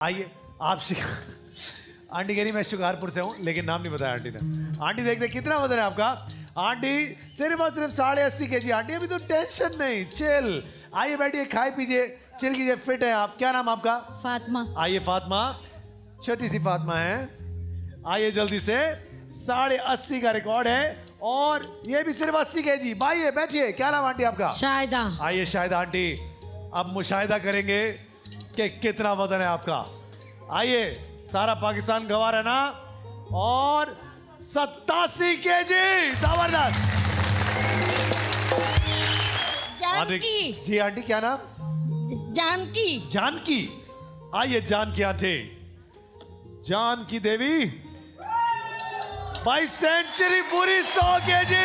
आइए आप शिक... आंटी कह रही मैं शिकारपुर से हूँ लेकिन नाम नहीं बताया आंटी ने। आंटी देखते कितना वज़न है आपका? आंटी सिर्फ़ और सिर्फ़ साढ़े अस्सी के जी आंटी अभी तो टेंशन नहीं चिल आइए बैठिए खाए पीजिए चिल कीजिए फिट है आप। क्या नाम आपका? फातिमा। आइए फातिमा। छोटी सी फातिमा है। आइए जल्दी से। साढ़े अस्सी का रिकॉर्ड है और ये भी सिर्फ़ अस्सी के जी बाइए बैठिए। क्या नाम आंटी आपका? शायदा आइए शायद आंटी। अब मुशाहिदा करेंगे। कि कितना वज़न है आपका? आइए सारा पाकिस्तान गवार है ना? और सत्तासी के जी ज़बरदस्त! जानकी। जी आंटी क्या नाम? जानकी। जानकी? आइए जानकी आंटी। जानकी देवी। भाई सेंचुरी पूरी सौ के जी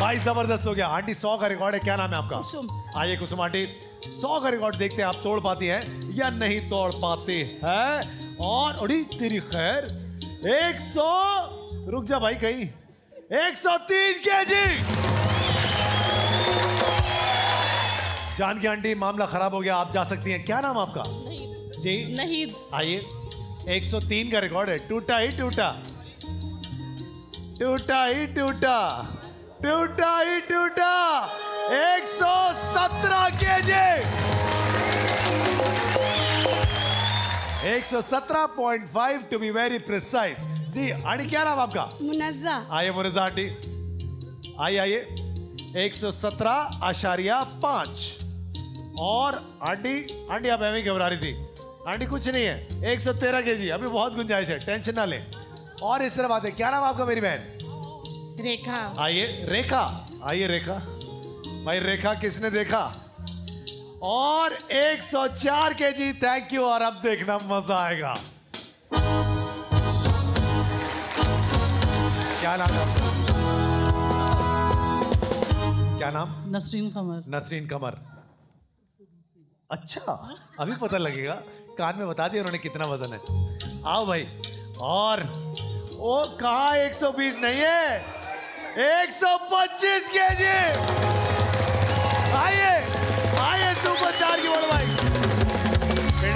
भाई ज़बरदस्त हो गया। आंटी सौ का रिकॉर्ड है। क्या नाम है आपका? कुसुम। आइए कुसुम आंटी। सौ का रिकॉर्ड देखते हैं आप तोड़ पाती हैं या नहीं तोड़ पाते हैं। और उड़ी तेरी खैर एक सौ रुक जा भाई कहीं एक सौ तीन के जी जानकी आंटी मामला खराब हो गया आप जा सकती हैं। क्या नाम आपका? जी। नहीं। आइए। 103 का रिकॉर्ड है। टूटा ही टूटा। टूटा ही टूटा। टूटा ही टूटा। 117.5 टू बी वेरी प्रिसाइज जी आंटी क्या नाम आपका? मुनज्जा। आइए मुरजा आंटी। आइए आइए। 117 आशारिया पाँच। और आंटी आंटी आप एवं घबरा रही थी। आंटी कुछ नहीं है। 113 के जी अभी बहुत गुंजाइश है टेंशन ना ले। और इस तरह बात है क्या नाम आपका मेरी बहन? रेखा। आइए रेखा। आइए रेखा। भाई रेखा किसने देखा? और 104 के जी थैंक यू और अब देखना मज़ा आएगा। क्या नाम है क्या नाम? नसरीन कमर नसरीन कमर अच्छा अभी पता लगेगा। कान में बता दिया उन्होंने कितना वज़न है। आओ भाई और वो कहा 120 नहीं है? 125 के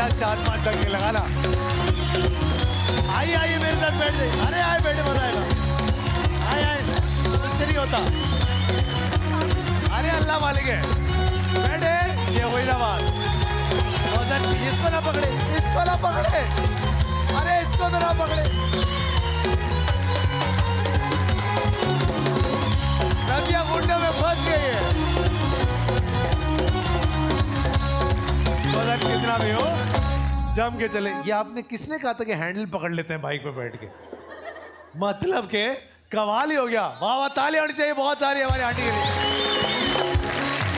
बेटा चार पाँच टंगे लगा ना आइए आइए, मेरे साथ बैठ जाइए। अरे, आए, बैठे मज़ा आएगा। आए आए। कुछ नहीं होता। अरे, अल्लाह मालिक है। बैठे। ये हुई ना बात इसको ना पकड़े, इसको ना पकड़े। अरे, इसको तो ना पकड़े। नदिया गुंडे में फंस गई है कितना भी हो। जम के चले। ये आपने किसने कहा था कि हैंडल पकड़ लेते हैं बाइक पे बैठ के? मतलब के कमाल ही हो गया। वाह वाह, ताली होनी चाहिए बहुत सारी हमारी आंटी के लिए।